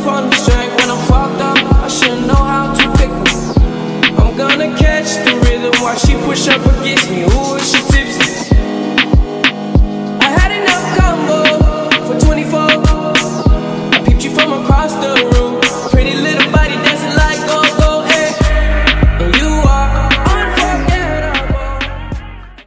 sip on this drink when I'm fucked up. I should know how to pick me. I'm gonna catch the rhythm while she push up against me. Who is she?